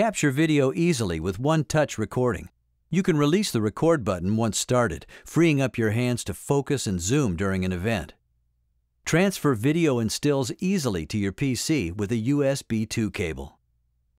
capture video easily with one-touch recording. You can release the record button once started, freeing up your hands to focus and zoom during an event. Transfer video and stills easily to your PC with a USB 2 cable.